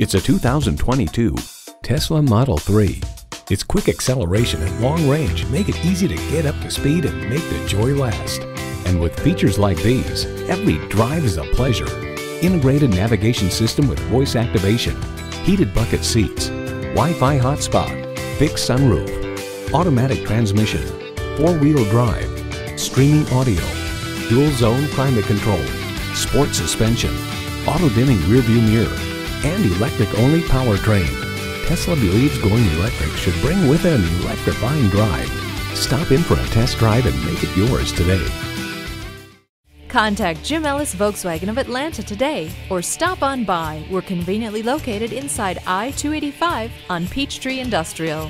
It's a 2022 Tesla Model 3. Its quick acceleration and long range make it easy to get up to speed and make the joy last. And with features like these, every drive is a pleasure. Integrated navigation system with voice activation, heated bucket seats, Wi-Fi hotspot, fixed sunroof, automatic transmission, four-wheel drive, streaming audio, dual zone climate control, sport suspension, auto dimming rearview mirror, and electric only powertrain. Tesla believes going electric should bring with it an electrifying drive. Stop in for a test drive and make it yours today. Contact Jim Ellis Volkswagen of Atlanta today or stop on by. We're conveniently located inside I 285 on Peachtree Industrial.